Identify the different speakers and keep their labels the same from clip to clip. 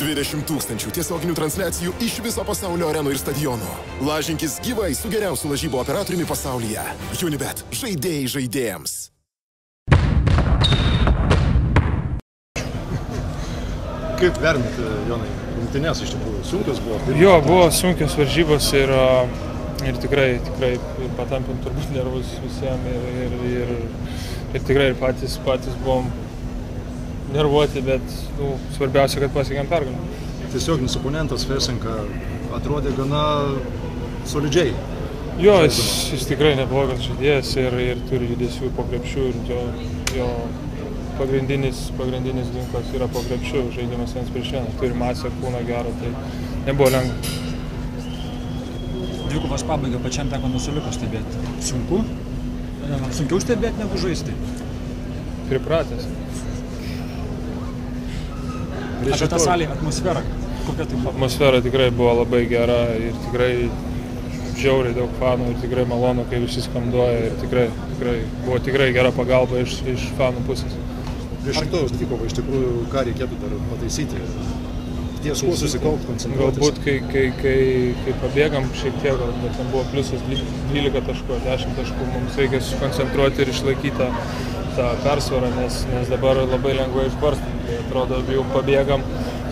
Speaker 1: 20 tūkstančių tiesioginių transliacijų iš viso pasaulio arenų ir stadionų. Lažinkis gyvai su geriausiu lažybų operatoriumi pasaulyje. Unibet. Žaidėjai žaidėjams.
Speaker 2: Kaip vertinate, Jonai, rungtynės iš tikrųjų sunkios buvo?
Speaker 3: Jo, buvo sunkios varžybos ir, a, ir tikrai, tikrai ir patampint turbūt nervus visiems ir, ir, ir, ir tikrai ir patys, patys buvom nervuoti, bet nu, svarbiausia, kad pasiekėm pergalę.
Speaker 2: Tiesioginis oponentas Fesenka atrodė gana solidžiai.
Speaker 3: Jo, jis, jis tikrai neblogas žaidėjas ir, ir turi judesių po krepšių ir jo, jo pagrindinis, pagrindinis ginklas yra po krepšių, žaidimas vienas prieš vieną, turi masę, kūną gerą, tai nebuvo lengva.
Speaker 4: Dvikovos pabaigą pačiam teko nusuliuko stebėti. Sunku? Sunkiau stebėti negu žaisti.
Speaker 3: Pripratęs.
Speaker 4: Apie tą salį atmosferą. Kokia tai buvo?
Speaker 3: Atmosfera tikrai buvo labai gera ir tikrai žiauriai daug fanų ir tikrai malonu, kai visi skanduoja ir tikrai, tikrai buvo tikrai gera pagalba iš, iš fanų pusės.
Speaker 2: Prieš rytojus dvikovą iš tikrųjų ką reikėtų dar pataisyti? Ties kuo susikaupti, koncentruotis?
Speaker 3: Galbūt, kai, kai, kai, kai pabėgam šiek tiek, galbūt ten buvo pliusas 12 taškų, 10 taškų, mums reikia susikoncentruoti ir išlaikyti tą, tą persvarą, nes, nes dabar labai lengvai išbarstam. Atrodo, jau pabėgam,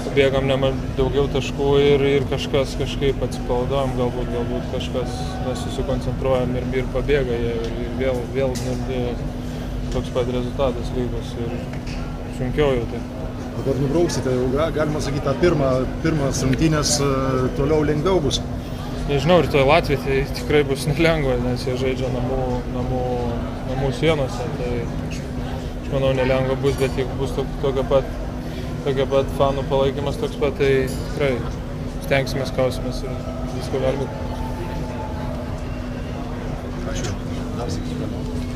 Speaker 3: pabėgam nema daugiau taškų ir, ir kažkas kažkaip atsipalaidojam, galbūt, galbūt kažkas nesusikoncentruojam ir, ir pabėga jie ir vėl, vėl nu, toks pat rezultatas lygos ir sunkiau jau tai.
Speaker 2: Dabar nubrauksite, jau ga- galima sakyti, tą pirmą, pirmas rungtynės e, toliau lengviau bus.
Speaker 3: Nežinau, ir to Latvija tai tikrai bus nelengva, nes jie žaidžia namų, namų, namų sienose. Tai aš, aš manau, nelengva bus, bet jeigu bus tok- tokia pat, pat fanų palaikymas toks pat, tai tikrai stengsime, kausimės ir visko gali būti.
Speaker 2: Ačiū. Dar sakysiu.